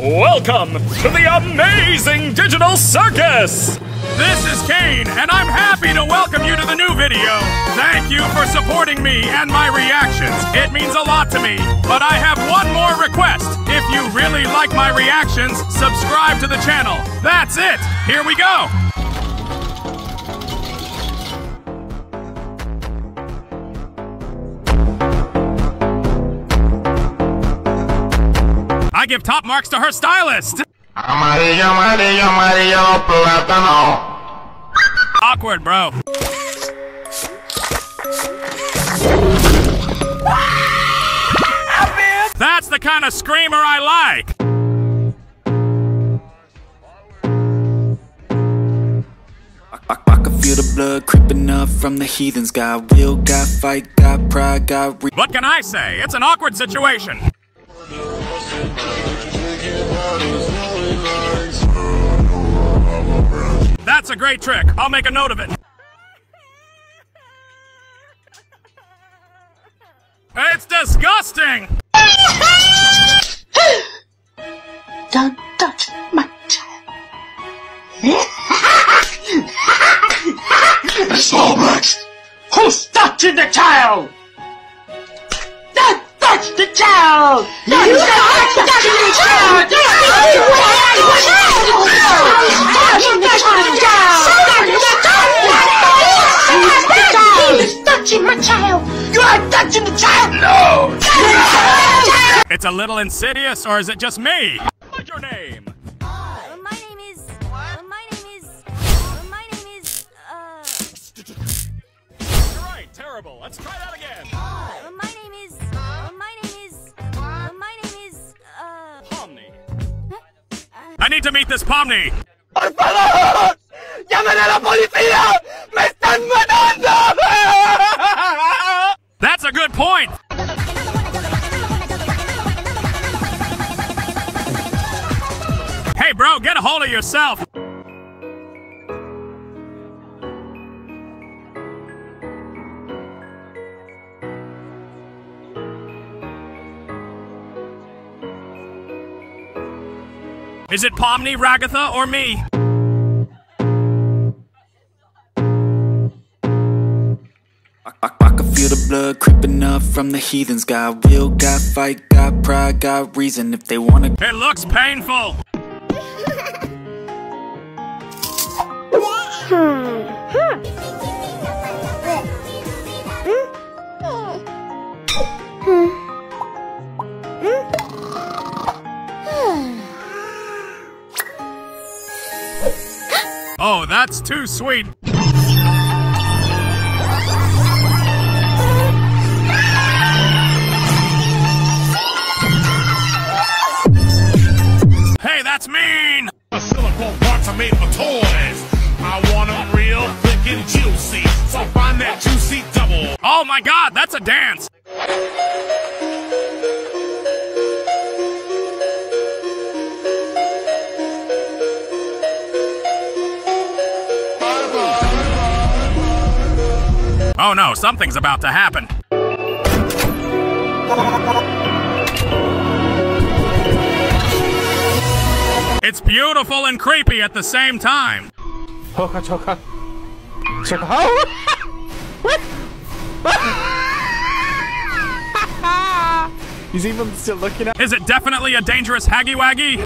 Welcome to the amazing digital circus! This is Caine, and I'm happy to welcome you to the new video. Thank you for supporting me and my reactions. It means a lot to me. But I have one more request. If you really like my reactions, subscribe to the channel. That's it. Here we go. I give top marks to her stylist. Amarillo, amarillo, amarillo, plátano. Awkward, bro. That's the kind of screamer I like. I, I can feel the blood creeping up from the heathens. Got will, got fight, got pride, got re- What can I say? It's an awkward situation. That's a great trick. I'll make a note of it. It's disgusting! Don't touch my child. Small Max. Who's touching the child? Don't touch the child! Don't touch the child! He's touching my child! You are touching the child! No! It's a little insidious, or is it just me? I need to meet this Pomni. ¡Por favor! ¡Llamen a la policía! ¡Me están matando! That's a good point. Hey, bro, get a hold of yourself. Is it Pomni, Ragatha, or me? I, I, I can feel the blood creeping up from the heathens. Got will, got fight, got pride, got reason. If they wanna It looks painful. Oh, that's too sweet. Hey, that's mean! The silicone parts are made for toys. I want them real thick and juicy. So find that juicy double. Oh my god, that's a dance! Oh no, something's about to happen. It's beautiful and creepy at the same time. Choka, choka. Choka. Oh! what? He's even still looking at. Is it definitely a dangerous Huggy Wuggy?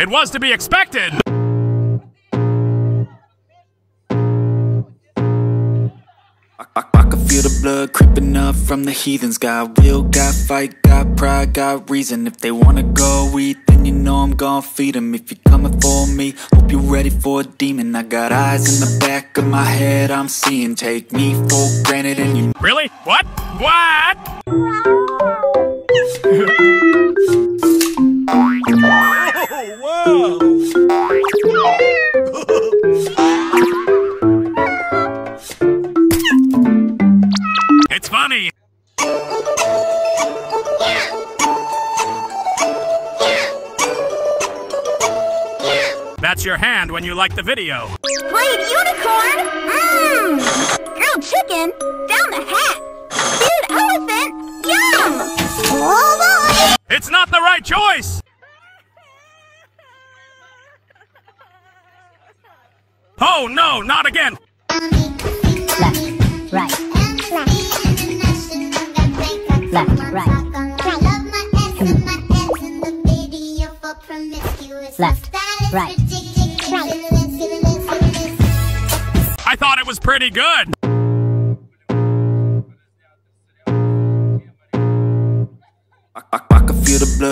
It was to be expected. I, I, I can feel the blood creeping up from the heathens. Got will, got fight, got pride, got reason. If they wanna go eat, then you know I'm gon' feed 'em. If you're coming for me, hope you're ready for a demon. I got eyes in the back of my head, I'm seeing. Take me for granted, and you Really? What? What? It's funny. That's your hand when you like the video. Played unicorn? Mmm! grilled chicken down the hat. Seared elephant, yum! Oh boy! It's not the right choice! Oh no, not again! Left, right, left, right, left, right. I thought it was pretty good!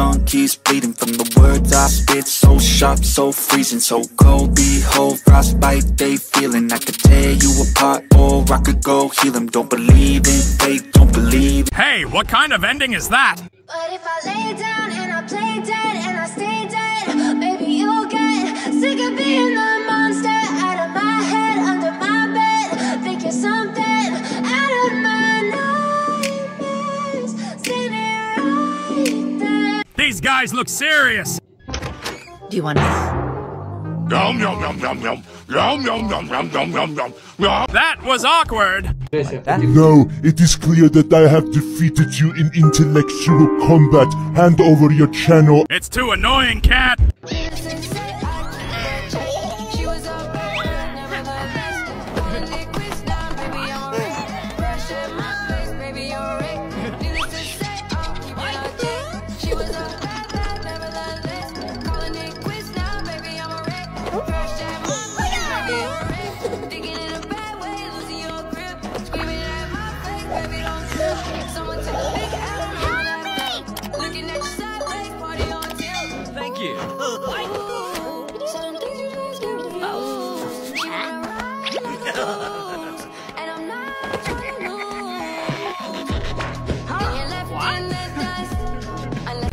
tongue keeps bleeding from the words I spit. So sharp, so freezing, so cold. Behold, frostbite they feeling. I could tear you apart, or I could go heal them. Don't believe in fate, don't believe. Hey, what kind of ending is that? But if I lay down and I play dead and I stay dead, maybe you'll get sick of being the These guys look serious. Do you want to? Yum, yum, yum, yum, yum. Yum, yum, yum, yum, yum, yum, yum. That was awkward. Like it is clear that I have defeated you in intellectual combat. Hand over your channel. It's too annoying, cat.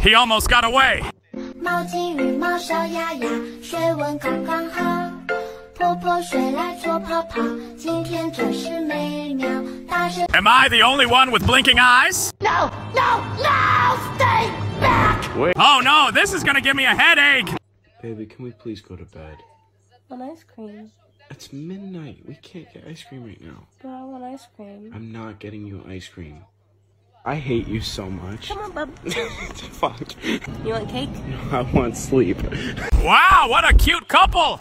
He almost got away! 猫金羽毛小鸭鸭，水温刚刚好。泼泼水来做泡泡，今天真是美妙。大声 Am I the only one with blinking eyes? No, no, no! Stay back! Oh no, this is gonna give me a headache! Baby, can we please go to bed? Want ice cream? It's midnight. We can't get ice cream right now. But I want ice cream. I'm not getting you ice cream. I hate you so much. Come on, bub. Fuck. You want cake? No, I want sleep. Wow, what a cute couple!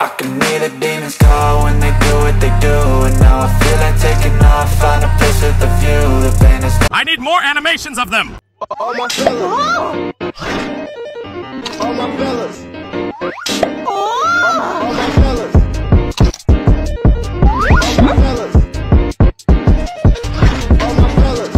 I can hear the demons call when they do what they do And now I feel like taking off, find a place with a view The pain is I need more animations of them! All my fellas. All my fellas. All my fellas. All my fellas.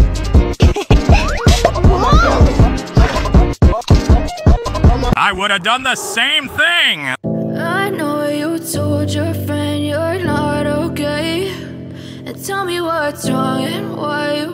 All my fellas. I would have done the same thing! I know you told your friend you're not okay. And tell me what's wrong and why you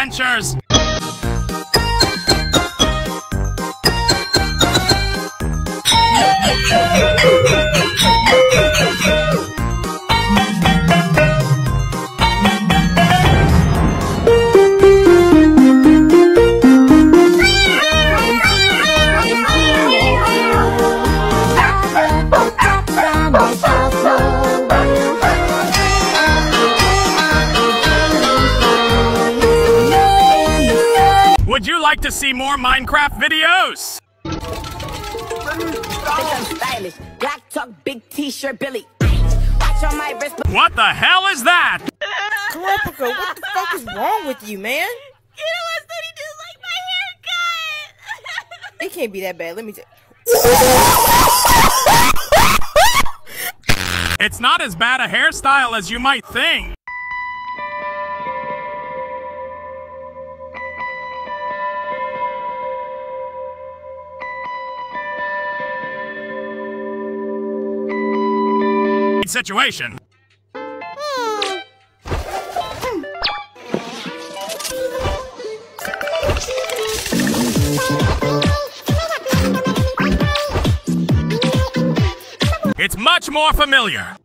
Adventures! My wrist. What the hell is that? Tropical, what the fuck is wrong with you, man? It can't be that bad. Let me tell. It's not as bad a hairstyle as you might think. Situation. It's much more familiar.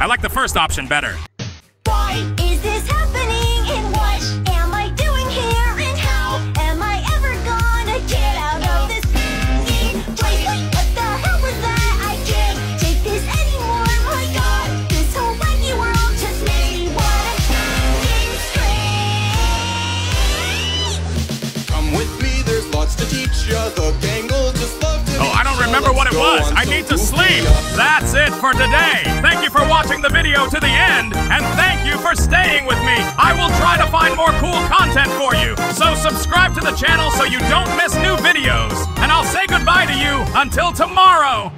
I like the first option better. Lots to teach ya. The gang will just love to Oh, I don't remember what it was. I need to sleep. That's it for today. Thank you for watching the video to the end, and thank you for staying with me. I will try to find more cool content for you. So subscribe to the channel so you don't miss new videos. And I'll say goodbye to you until tomorrow.